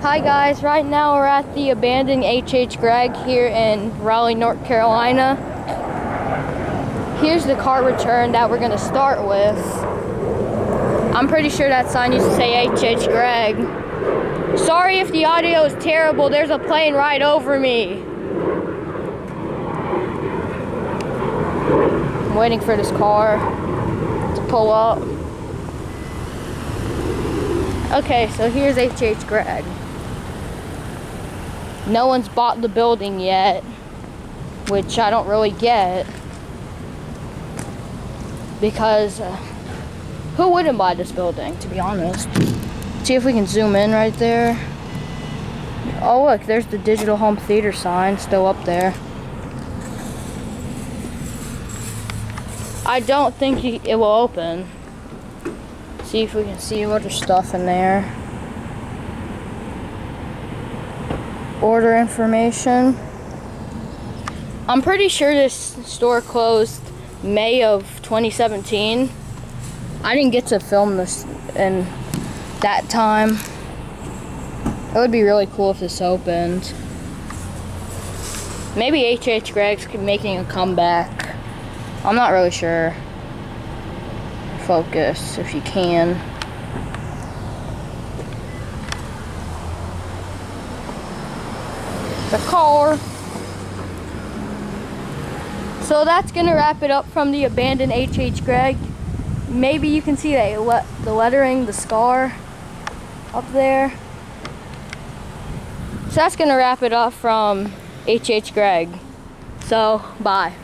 Hi guys, right now we're at the abandoned H.H. Gregg here in Raleigh, North Carolina. Here's the car return that we're gonna start with. I'm pretty sure that sign used to say H.H. Gregg. Sorry if the audio is terrible, there's a plane right over me. I'm waiting for this car to pull up. Okay, so here's H.H. Gregg. No one's bought the building yet, which I don't really get. Because uh, who wouldn't buy this building, to be honest? See if we can zoom in right there. Oh, look, there's the digital home theater sign still up there. I don't think it will open. See if we can see what there's stuff in there. Order information. I'm pretty sure this store closed May of 2017. I didn't get to film this in that time. It would be really cool if this opened. Maybe H.H. Gregg's making a comeback. I'm not really sure. Focus if you can. The car. So that's gonna wrap it up from the abandoned H.H. Gregg. Maybe you can see the, le the lettering, the scar up there. So that's gonna wrap it up from H.H. Gregg. So, bye.